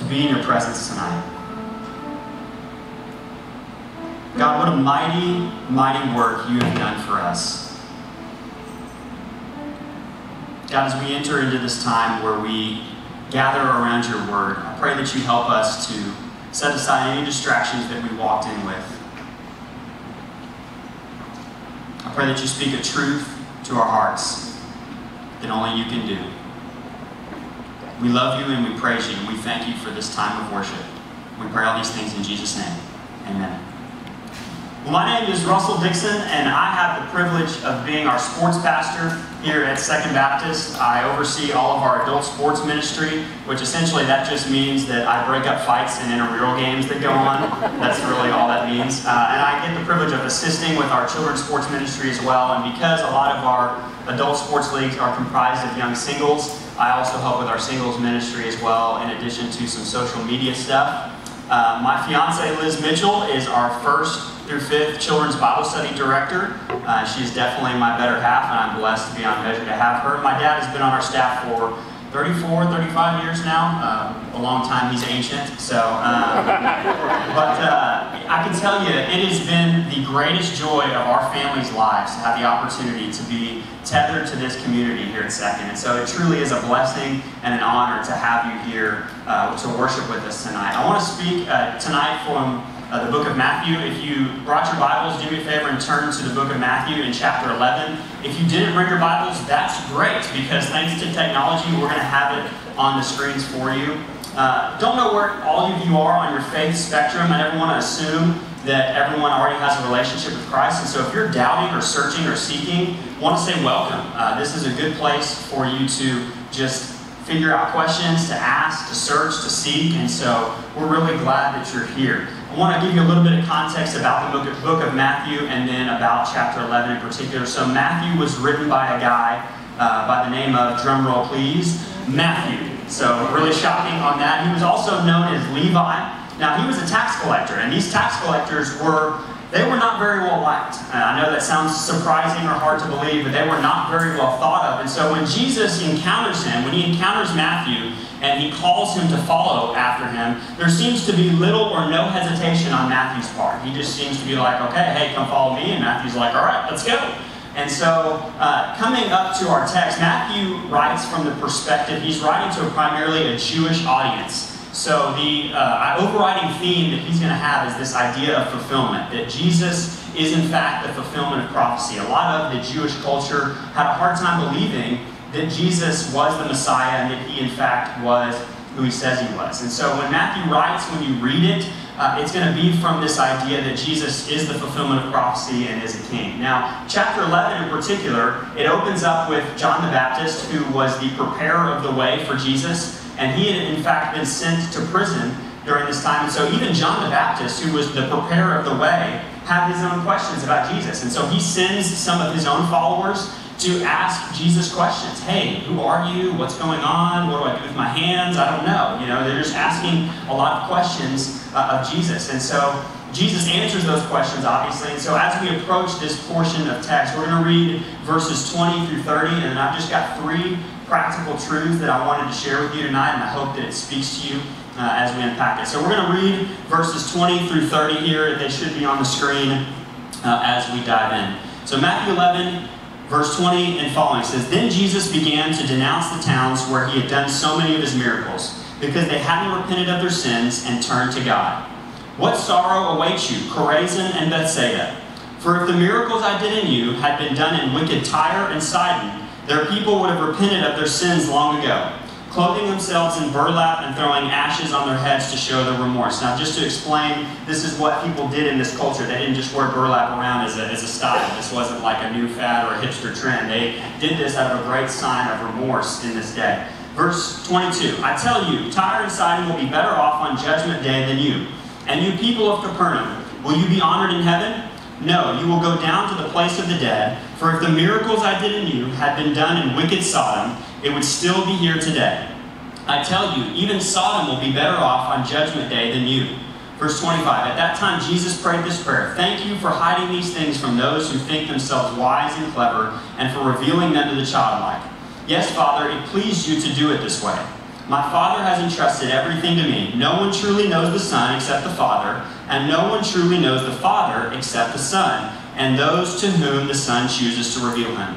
to be in your presence tonight. God, what a mighty, mighty work you have done for us. God, as we enter into this time where we gather around your word, I pray that you help us to set aside any distractions that we walked in with. I pray that you speak a truth to our hearts that only you can do. We love you and we praise you and we thank you for this time of worship. We pray all these things in Jesus' name. Amen. Well, my name is Russell Dixon, and I have the privilege of being our sports pastor here at Second Baptist. I oversee all of our adult sports ministry, which essentially that just means that I break up fights and intramural games that go on. That's really all that means. Uh, and I get the privilege of assisting with our children's sports ministry as well. And because a lot of our adult sports leagues are comprised of young singles, I also help with our singles ministry as well, in addition to some social media stuff. Uh, my fiance Liz Mitchell is our first through fifth children's Bible study director. Uh, she's definitely my better half, and I'm blessed beyond measure to have her. My dad has been on our staff for 34, 35 years now. Uh, a long time, he's ancient. So, uh, but uh, I can tell you, it has been the greatest joy of our family's lives to have the opportunity to be tethered to this community here at Second. And so it truly is a blessing and an honor to have you here uh, to worship with us tonight. I want to speak uh, tonight from uh, the book of Matthew. If you brought your Bibles, do me a favor and turn to the book of Matthew in chapter 11. If you didn't bring your Bibles, that's great because thanks to technology, we're going to have it on the screens for you. Uh, don't know where all of you are on your faith spectrum. I never want to assume that everyone already has a relationship with Christ. And so if you're doubting or searching or seeking, I want to say welcome. Uh, this is a good place for you to just figure out questions, to ask, to search, to seek. And so we're really glad that you're here. I want to give you a little bit of context about the book of, Matthew and then about chapter 11 in particular. So Matthew was written by a guy uh, by the name of, drumroll please, Matthew. So really shocking on that. He was also known as Levi. Now he was a tax collector, and these tax collectors were they were not very well liked. Uh, I know that sounds surprising or hard to believe, but they were not very well thought of. And so when Jesus encounters him, when he encounters Matthew, and he calls him to follow after him, there seems to be little or no hesitation on Matthew's part. He just seems to be like, okay, hey, come follow me. And Matthew's like, all right, let's go. And so, uh, coming up to our text, Matthew writes from the perspective, he's writing to a primarily a Jewish audience. So, the uh, overriding theme that he's going to have is this idea of fulfillment, that Jesus is in fact the fulfillment of prophecy. A lot of the Jewish culture had a hard time believing that Jesus was the Messiah and that he, in fact, was who he says he was. And so when Matthew writes, when you read it, uh, it's going to be from this idea that Jesus is the fulfillment of prophecy and is a king. Now, chapter 11 in particular, it opens up with John the Baptist, who was the preparer of the way for Jesus, and he had, in fact, been sent to prison during this time. And so even John the Baptist, who was the preparer of the way, had his own questions about Jesus. And so he sends some of his own followers to ask Jesus questions. Hey, who are you? What's going on? What do I do with my hands? I don't know. You know, they're just asking a lot of questions uh, of Jesus. And so Jesus answers those questions, obviously. And so as we approach this portion of text, we're going to read verses 20 through 30. And I've just got three practical truths that I wanted to share with you tonight, and I hope that it speaks to you uh, as we unpack it. So we're going to read verses 20 through 30 here. They should be on the screen uh, as we dive in. So Matthew 11, Verse 20 and following says, Then Jesus began to denounce the towns where he had done so many of his miracles, because they hadn't repented of their sins and turned to God. What sorrow awaits you, Chorazin and Bethsaida? For if the miracles I did in you had been done in wicked Tyre and Sidon, their people would have repented of their sins long ago clothing themselves in burlap and throwing ashes on their heads to show their remorse. Now, just to explain, this is what people did in this culture. They didn't just wear burlap around as a, as a style. This wasn't like a new fad or a hipster trend. They did this out of a great sign of remorse in this day. Verse 22, I tell you, Tyre and Sidon will be better off on judgment day than you. And you people of Capernaum, will you be honored in heaven? No, you will go down to the place of the dead. For if the miracles I did in you had been done in wicked Sodom, it would still be here today. I tell you, even Sodom will be better off on judgment day than you. Verse 25, At that time Jesus prayed this prayer, Thank you for hiding these things from those who think themselves wise and clever, and for revealing them to the childlike. Yes, Father, it pleased you to do it this way. My Father has entrusted everything to me. No one truly knows the Son except the Father, and no one truly knows the Father except the Son, and those to whom the Son chooses to reveal him.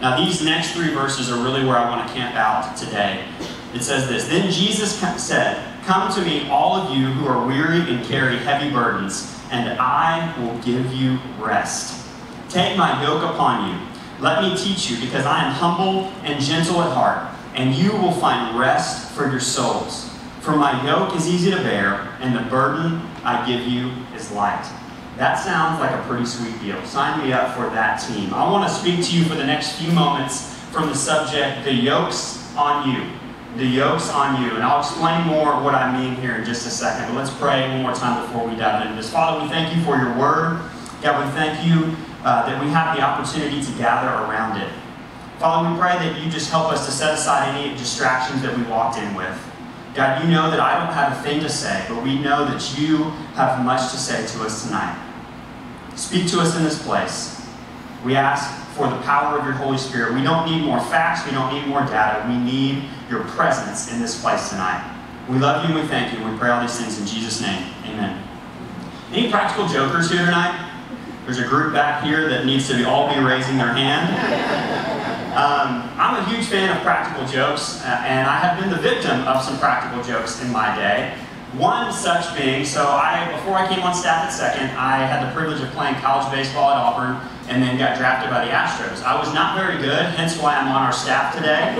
Now, these next three verses are really where I want to camp out today. It says this Then Jesus said, Come to me, all of you who are weary and carry heavy burdens, and I will give you rest. Take my yoke upon you. Let me teach you, because I am humble and gentle at heart, and you will find rest for your souls. For my yoke is easy to bear, and the burden I give you is light. That sounds like a pretty sweet deal. Sign me up for that team. I want to speak to you for the next few moments from the subject, the yokes on you the yoke's on you. And I'll explain more what I mean here in just a second. But let's pray one more time before we dive into this. Father, we thank you for your word. God, we thank you uh, that we have the opportunity to gather around it. Father, we pray that you just help us to set aside any distractions that we walked in with. God, you know that I don't have a thing to say, but we know that you have much to say to us tonight. Speak to us in this place. We ask for the power of your Holy Spirit. We don't need more facts. We don't need more data. We need your presence in this place tonight. We love you and we thank you. We pray all these things in Jesus' name. Amen. Any practical jokers here tonight? There's a group back here that needs to all be raising their hand. Um, I'm a huge fan of practical jokes, uh, and I have been the victim of some practical jokes in my day. One such being, so I before I came on staff at Second, I had the privilege of playing college baseball at Auburn, and then got drafted by the Astros. I was not very good, hence why I'm on our staff today.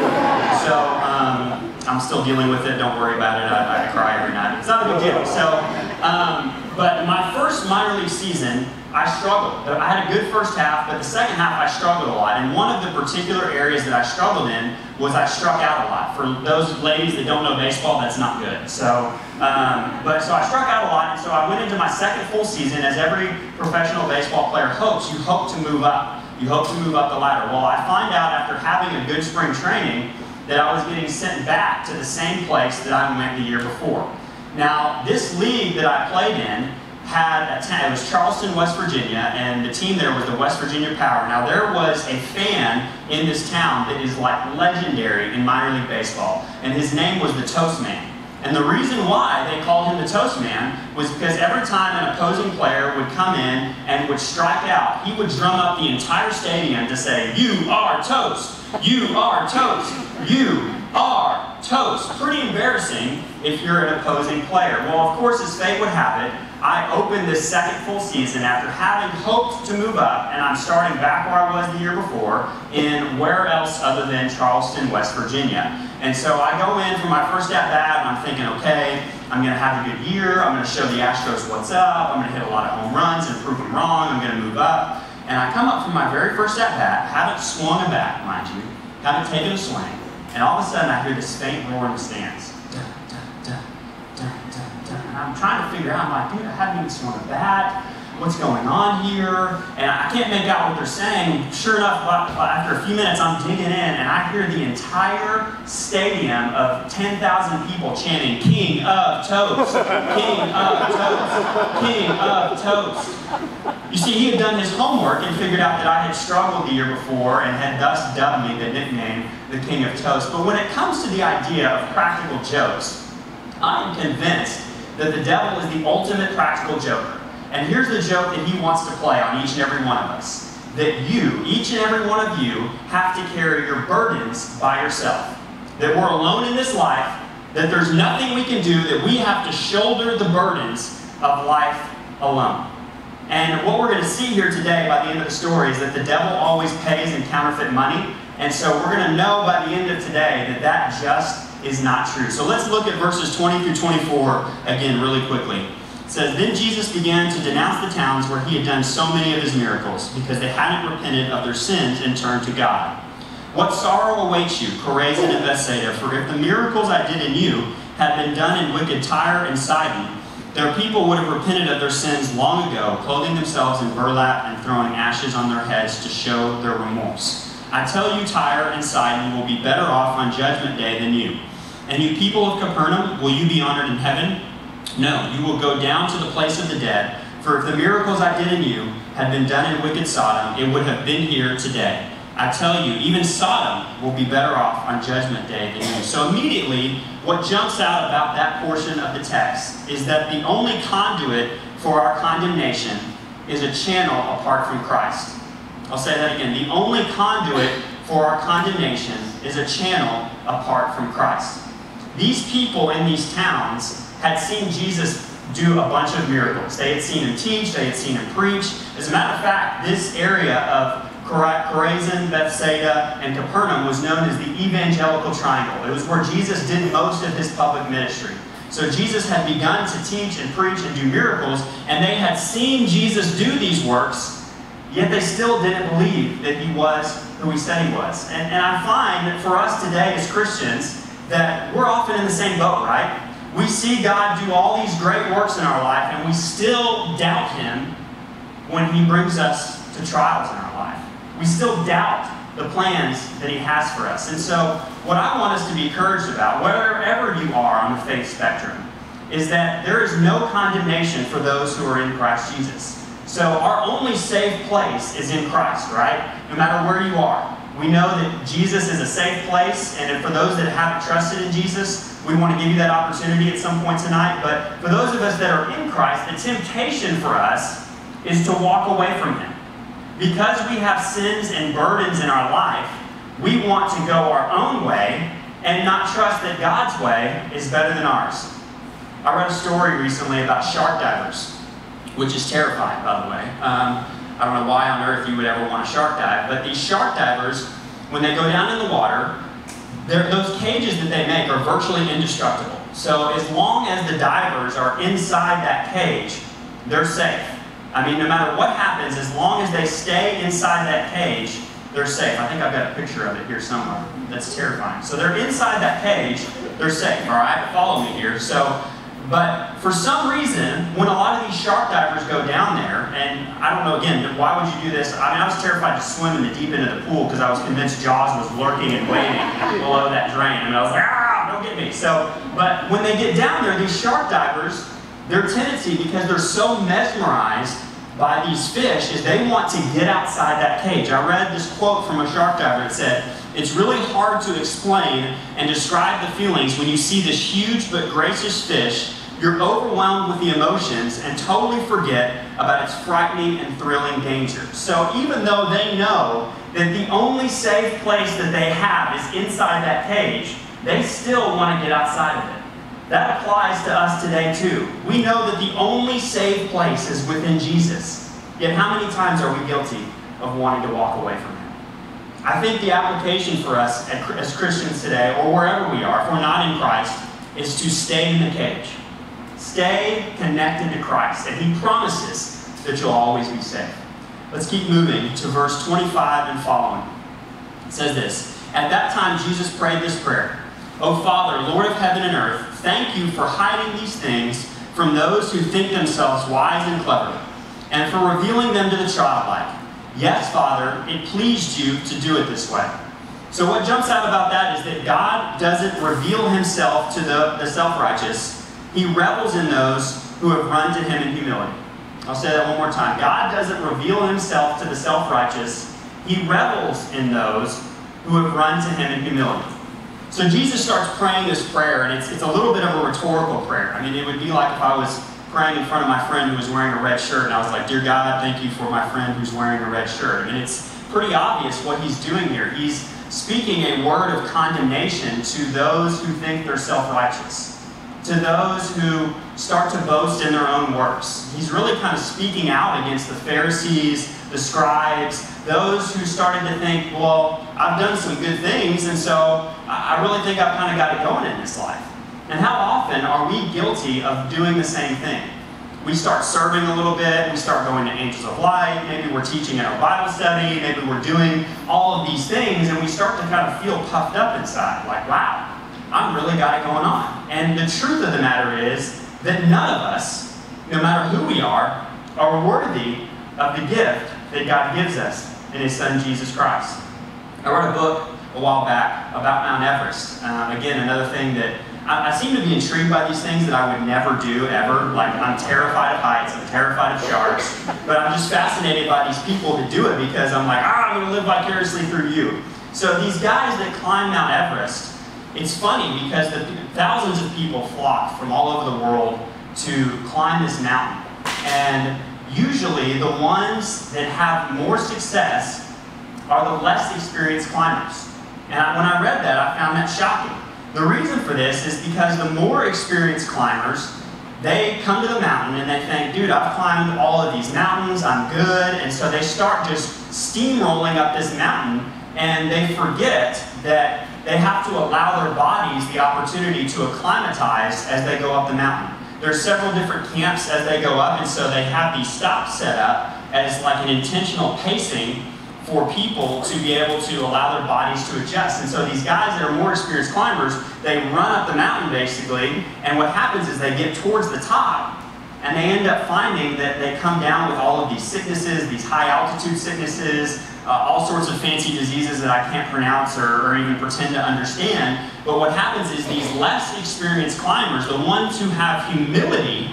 So um, I'm still dealing with it. Don't worry about it. I, I cry every night. It's not a big deal. So, um, but my first minor league season, I struggled. I had a good first half, but the second half I struggled a lot. And one of the particular areas that I struggled in was I struck out a lot. For those ladies that don't know baseball, that's not good. So, um, but so I struck out a lot, and so I went into my second full season. As every professional baseball player hopes, you hope to move up. You hope to move up the ladder. Well, I find out after having a good spring training that I was getting sent back to the same place that I went the year before. Now, this league that I played in had a town, it was Charleston, West Virginia, and the team there was the West Virginia Power. Now, there was a fan in this town that is like legendary in minor league baseball, and his name was the Toast Man. And the reason why they called him the Toast Man was because every time an opposing player would come in and would strike out, he would drum up the entire stadium to say, You are toast! You are toast! You are toast! Pretty embarrassing if you're an opposing player. Well, of course, as fate would have it, I opened this second full season after having hoped to move up, and I'm starting back where I was the year before, in where else other than Charleston, West Virginia. And so I go in for my first at bat, and I'm thinking, okay, I'm going to have a good year. I'm going to show the Astros what's up. I'm going to hit a lot of home runs and prove them wrong. I'm going to move up. And I come up for my very first at bat, haven't swung a bat, mind you, haven't taken a swing, and all of a sudden I hear this faint roar in the stands. And I'm trying to figure out, I'm like, dude, I haven't even swung a bat. What's going on here? And I can't make out what they're saying. Sure enough, after a few minutes, I'm digging in and I hear the entire stadium of 10,000 people chanting, King of Toast! King of Toast! King of Toast! You see, he had done his homework and figured out that I had struggled the year before and had thus dubbed me the nickname, the King of Toast. But when it comes to the idea of practical jokes, I am convinced that the devil is the ultimate practical joker. And here's the joke that he wants to play on each and every one of us. That you, each and every one of you, have to carry your burdens by yourself. That we're alone in this life, that there's nothing we can do, that we have to shoulder the burdens of life alone. And what we're going to see here today by the end of the story is that the devil always pays in counterfeit money. And so we're going to know by the end of today that that just is not true. So let's look at verses 20 through 24 again really quickly. It says, Then Jesus began to denounce the towns where he had done so many of his miracles, because they hadn't repented of their sins and turned to God. What sorrow awaits you, Chorazin and Bethsaida, for if the miracles I did in you had been done in wicked Tyre and Sidon, their people would have repented of their sins long ago, clothing themselves in burlap and throwing ashes on their heads to show their remorse. I tell you, Tyre and Sidon will be better off on judgment day than you. And you people of Capernaum, will you be honored in heaven? No, you will go down to the place of the dead. For if the miracles I did in you had been done in wicked Sodom, it would have been here today. I tell you, even Sodom will be better off on Judgment Day than you. So immediately, what jumps out about that portion of the text is that the only conduit for our condemnation is a channel apart from Christ. I'll say that again. The only conduit for our condemnation is a channel apart from Christ. These people in these towns had seen Jesus do a bunch of miracles. They had seen him teach, they had seen him preach. As a matter of fact, this area of Chorazin, Bethsaida, and Capernaum was known as the Evangelical Triangle. It was where Jesus did most of his public ministry. So Jesus had begun to teach and preach and do miracles, and they had seen Jesus do these works, yet they still didn't believe that he was who he said he was. And, and I find that for us today as Christians, that we're often in the same boat, right? We see God do all these great works in our life, and we still doubt him when he brings us to trials in our life we still doubt the plans that He has for us. And so, what I want us to be encouraged about, wherever you are on the faith spectrum, is that there is no condemnation for those who are in Christ Jesus. So, our only safe place is in Christ, right? No matter where you are. We know that Jesus is a safe place, and for those that haven't trusted in Jesus, we want to give you that opportunity at some point tonight. But for those of us that are in Christ, the temptation for us is to walk away from Him. Because we have sins and burdens in our life, we want to go our own way and not trust that God's way is better than ours. I read a story recently about shark divers, which is terrifying, by the way. Um, I don't know why on earth you would ever want a shark dive, but these shark divers, when they go down in the water, those cages that they make are virtually indestructible. So as long as the divers are inside that cage, they're safe. I mean, no matter what happens, as long as they stay inside that cage, they're safe. I think I've got a picture of it here somewhere. That's terrifying. So they're inside that cage, they're safe, all right? Follow me here. So, but for some reason, when a lot of these shark divers go down there, and I don't know, again, why would you do this? I mean, I was terrified to swim in the deep end of the pool because I was convinced Jaws was lurking and waiting below that drain. And I was like, ah, don't get me. So, but when they get down there, these shark divers, their tendency, because they're so mesmerized by these fish, is they want to get outside that cage. I read this quote from a shark diver that said, It's really hard to explain and describe the feelings when you see this huge but gracious fish. You're overwhelmed with the emotions and totally forget about its frightening and thrilling danger. So even though they know that the only safe place that they have is inside that cage, they still want to get outside of it. That applies to us today too. We know that the only safe place is within Jesus. Yet how many times are we guilty of wanting to walk away from Him? I think the application for us as Christians today, or wherever we are, if we're not in Christ, is to stay in the cage. Stay connected to Christ, and He promises that you'll always be safe. Let's keep moving to verse 25 and following. It says this At that time, Jesus prayed this prayer. O Father, Lord of heaven and earth, thank you for hiding these things from those who think themselves wise and clever, and for revealing them to the childlike. Yes, Father, it pleased you to do it this way. So what jumps out about that is that God doesn't reveal himself to the, the self-righteous. He revels in those who have run to him in humility. I'll say that one more time. God doesn't reveal himself to the self-righteous. He revels in those who have run to him in humility. So Jesus starts praying this prayer, and it's, it's a little bit of a rhetorical prayer. I mean, it would be like if I was praying in front of my friend who was wearing a red shirt, and I was like, Dear God, thank you for my friend who's wearing a red shirt. I mean, it's pretty obvious what he's doing here. He's speaking a word of condemnation to those who think they're self righteous, to those who start to boast in their own works. He's really kind of speaking out against the Pharisees, the scribes, those who started to think, well, I've done some good things, and so I really think I've kind of got it going in this life. And how often are we guilty of doing the same thing? We start serving a little bit, we start going to Angels of Light, maybe we're teaching in our Bible study, maybe we're doing all of these things, and we start to kind of feel puffed up inside, like, wow, I've really got it going on. And the truth of the matter is that none of us, no matter who we are, are worthy of the gift that God gives us in His Son Jesus Christ. I wrote a book a while back about Mount Everest. Uh, again, another thing that I, I seem to be intrigued by these things that I would never do ever. Like, I'm terrified of heights, I'm terrified of sharks, but I'm just fascinated by these people that do it because I'm like, ah, I'm going to live vicariously through you. So these guys that climb Mount Everest, it's funny because the thousands of people flock from all over the world to climb this mountain. And usually the ones that have more success are the less experienced climbers. And when I read that, I found that shocking. The reason for this is because the more experienced climbers, they come to the mountain and they think, dude, I've climbed all of these mountains, I'm good. And so they start just steamrolling up this mountain and they forget that they have to allow their bodies the opportunity to acclimatize as they go up the mountain. There's several different camps as they go up, and so they have these stops set up as like an intentional pacing for people to be able to allow their bodies to adjust. And so these guys that are more experienced climbers, they run up the mountain basically, and what happens is they get towards the top, and they end up finding that they come down with all of these sicknesses, these high altitude sicknesses, uh, all sorts of fancy diseases that I can't pronounce or, or even pretend to understand. But what happens is these less experienced climbers, the ones who have humility,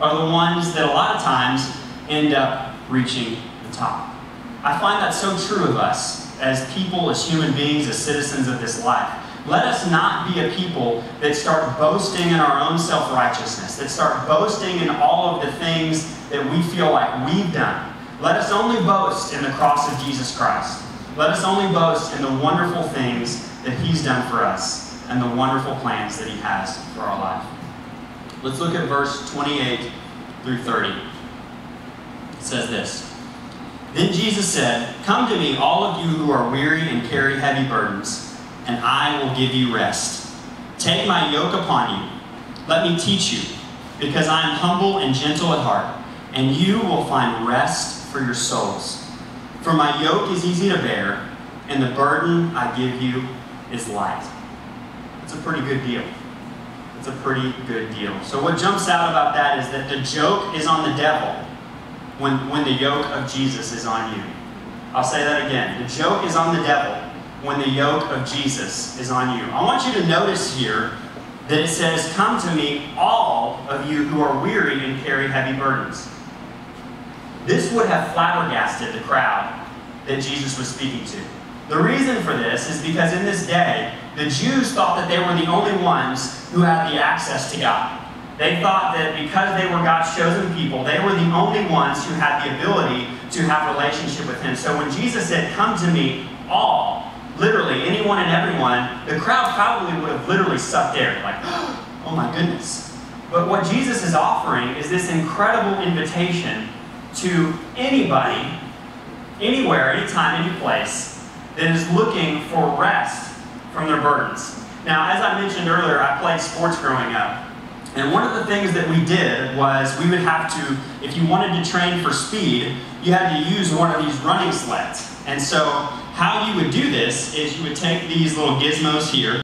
are the ones that a lot of times end up reaching the top. I find that so true of us as people, as human beings, as citizens of this life. Let us not be a people that start boasting in our own self righteousness, that start boasting in all of the things that we feel like we've done. Let us only boast in the cross of Jesus Christ. Let us only boast in the wonderful things that He's done for us and the wonderful plans that He has for our life. Let's look at verse 28 through 30. It says this Then Jesus said, Come to me, all of you who are weary and carry heavy burdens, and I will give you rest. Take my yoke upon you. Let me teach you, because I am humble and gentle at heart, and you will find rest for your souls. For my yoke is easy to bear, and the burden I give you is light. It's a pretty good deal. It's a pretty good deal. So, what jumps out about that is that the joke is on the devil when, when the yoke of Jesus is on you. I'll say that again. The joke is on the devil when the yoke of Jesus is on you. I want you to notice here that it says, Come to me, all of you who are weary and carry heavy burdens. This would have flabbergasted the crowd that Jesus was speaking to. The reason for this is because in this day, the Jews thought that they were the only ones who had the access to God. They thought that because they were God's chosen people, they were the only ones who had the ability to have relationship with Him. So when Jesus said, Come to me, all, literally, anyone and everyone, the crowd probably would have literally sucked air, like, oh my goodness. But what Jesus is offering is this incredible invitation to anybody, anywhere, anytime, any place, that is looking for rest from their burdens. Now, as I mentioned earlier, I played sports growing up. And one of the things that we did was we would have to, if you wanted to train for speed, you had to use one of these running sleds. And so, how you would do this is you would take these little gizmos here,